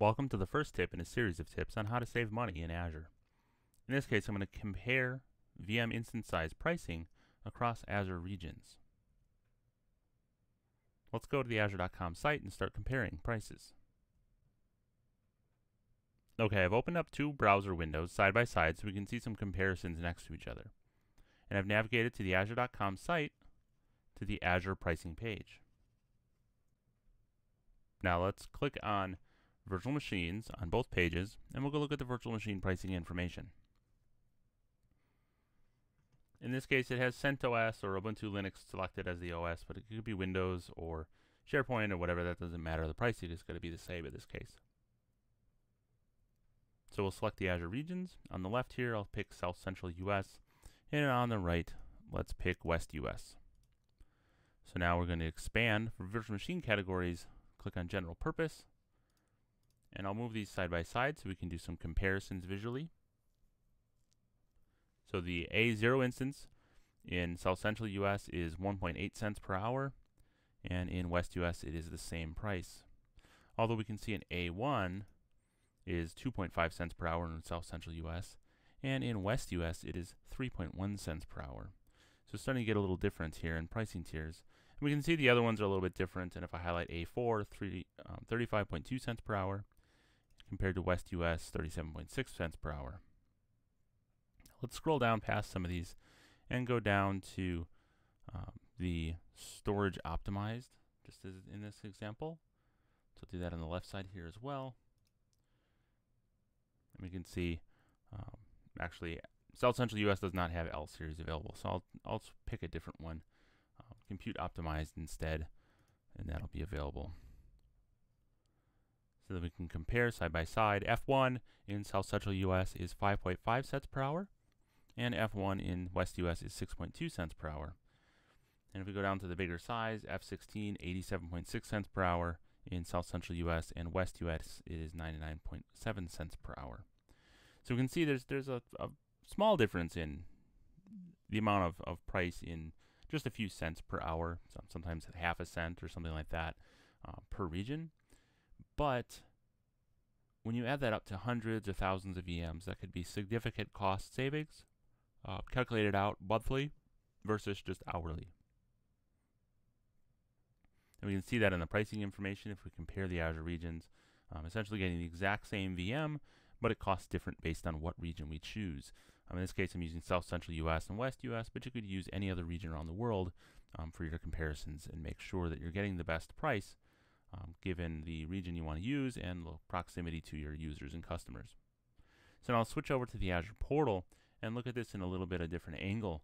Welcome to the first tip in a series of tips on how to save money in Azure. In this case, I'm going to compare VM instance size pricing across Azure regions. Let's go to the Azure.com site and start comparing prices. Okay, I've opened up two browser windows side by side so we can see some comparisons next to each other. And I've navigated to the Azure.com site to the Azure pricing page. Now let's click on virtual machines on both pages, and we'll go look at the virtual machine pricing information. In this case, it has CentOS or Ubuntu Linux selected as the OS, but it could be Windows or SharePoint or whatever. That doesn't matter. The pricing is going to be the same in this case. So we'll select the Azure regions. On the left here, I'll pick South Central US, and on the right, let's pick West US. So now we're going to expand for virtual machine categories. Click on General Purpose, and I'll move these side by side so we can do some comparisons visually. So the A0 instance in South Central US is 1.8 cents per hour, and in West US it is the same price. Although we can see an A1 is 2.5 cents per hour in South Central US, and in West US it is 3.1 cents per hour. So starting to get a little difference here in pricing tiers. And we can see the other ones are a little bit different, and if I highlight A4, three, um, 35.2 cents per hour, compared to West US 37.6 cents per hour. Let's scroll down past some of these and go down to um, the storage optimized, just as in this example. So do that on the left side here as well. And we can see, um, actually, South Central US does not have L series available, so I'll, I'll pick a different one, uh, compute optimized instead, and that'll be available so that we can compare side by side. F1 in South Central US is 5.5 cents per hour, and F1 in West US is 6.2 cents per hour. And if we go down to the bigger size, F16, 87.6 cents per hour in South Central US, and West US it is 99.7 cents per hour. So we can see there's there's a, a small difference in the amount of, of price in just a few cents per hour, sometimes half a cent or something like that uh, per region. But when you add that up to hundreds or thousands of VMs, that could be significant cost savings uh, calculated out monthly versus just hourly. And we can see that in the pricing information if we compare the Azure regions, um, essentially getting the exact same VM, but it costs different based on what region we choose. Um, in this case, I'm using South Central US and West US, but you could use any other region around the world um, for your comparisons and make sure that you're getting the best price um, given the region you want to use and proximity to your users and customers. So now I'll switch over to the Azure portal and look at this in a little bit of different angle.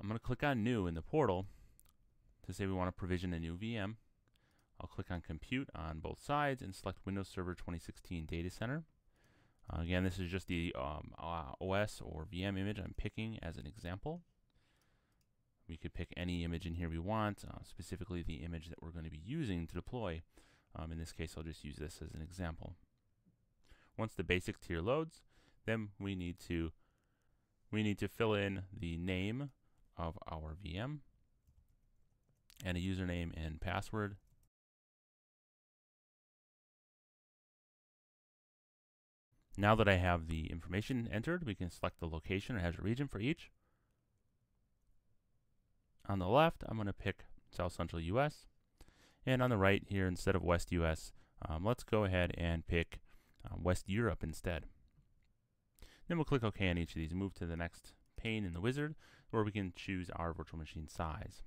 I'm going to click on New in the portal to say we want to provision a new VM. I'll click on Compute on both sides and select Windows Server 2016 Data Center. Uh, again, this is just the um, uh, OS or VM image I'm picking as an example. We could pick any image in here we want, uh, specifically the image that we're going to be using to deploy. Um, in this case, I'll just use this as an example. Once the basic tier loads, then we need to we need to fill in the name of our VM and a username and password. Now that I have the information entered, we can select the location or Azure region for each. On the left, I'm going to pick South Central US. And on the right here, instead of West US, um, let's go ahead and pick um, West Europe instead. Then we'll click OK on each of these and move to the next pane in the wizard where we can choose our virtual machine size.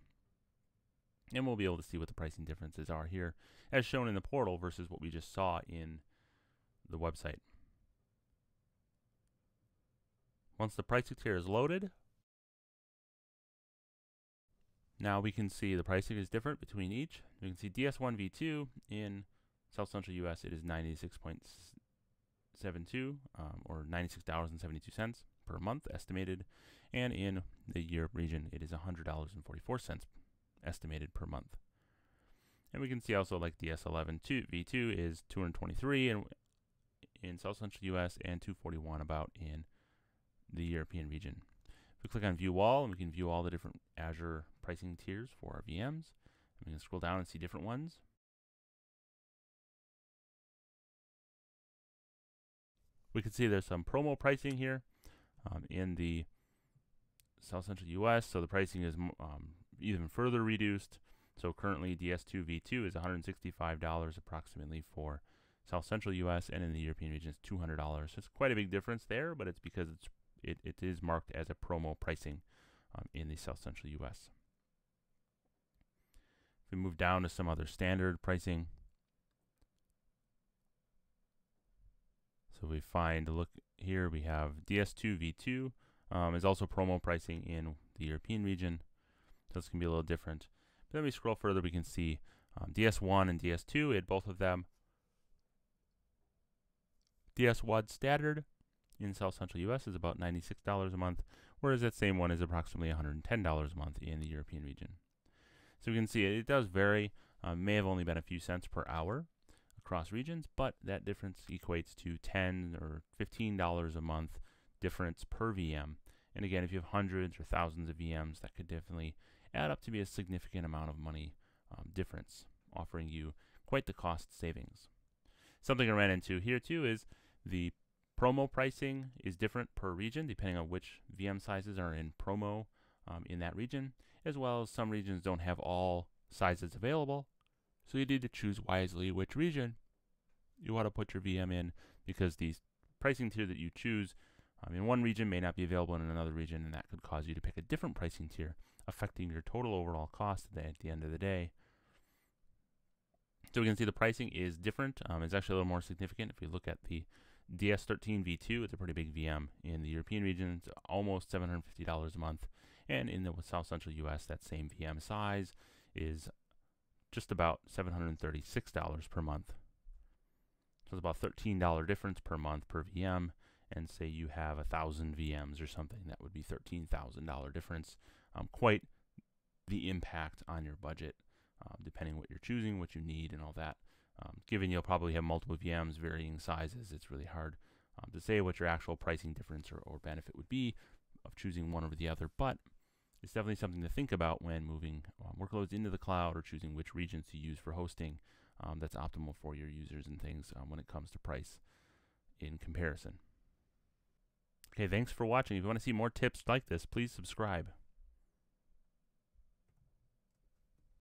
And we'll be able to see what the pricing differences are here as shown in the portal versus what we just saw in the website. Once the pricing tier is loaded, now we can see the pricing is different between each. We can see DS1 V2 in South Central US it is 96.72 um, or $96.72 per month estimated and in the Europe region it is $100.44 estimated per month. And we can see also like DS11 V2 is 223 in, in South Central US and 241 about in the European region. If we click on View All, and we can view all the different Azure pricing tiers for our VMs. And We can scroll down and see different ones. We can see there's some promo pricing here um, in the South Central US. So the pricing is um, even further reduced. So currently DS2 V2 is $165 approximately for South Central US and in the European region it's $200. So it's quite a big difference there, but it's because it's it, it is marked as a promo pricing um, in the South Central US. If we move down to some other standard pricing, so we find, look here, we have DS2 V2 um, is also promo pricing in the European region. So this can be a little different. But then we scroll further, we can see um, DS1 and DS2, we had both of them. DS1 standard in South Central US is about $96 a month, whereas that same one is approximately $110 a month in the European region. So we can see it, it does vary. Uh, may have only been a few cents per hour across regions, but that difference equates to 10 or $15 a month difference per VM. And again, if you have hundreds or thousands of VMs, that could definitely add up to be a significant amount of money um, difference, offering you quite the cost savings. Something I ran into here too is the promo pricing is different per region depending on which VM sizes are in promo um, in that region, as well as some regions don't have all sizes available. So you need to choose wisely which region you want to put your VM in because the pricing tier that you choose um, in one region may not be available in another region, and that could cause you to pick a different pricing tier, affecting your total overall cost at the end of the day. So we can see the pricing is different. Um, it's actually a little more significant if we look at the DS13 V2. It's a pretty big VM in the European region. It's almost $750 a month. And in the South Central US, that same VM size is just about $736 per month. So it's about $13 difference per month per VM and say you have a thousand VMs or something, that would be $13,000 difference. Um, quite the impact on your budget, uh, depending what you're choosing, what you need, and all that. Um, given you'll probably have multiple VMs, varying sizes, it's really hard um, to say what your actual pricing difference or, or benefit would be of choosing one over the other. But it's definitely something to think about when moving um, workloads into the cloud or choosing which regions to use for hosting um, that's optimal for your users and things um, when it comes to price in comparison. Okay, thanks for watching. If you want to see more tips like this, please subscribe.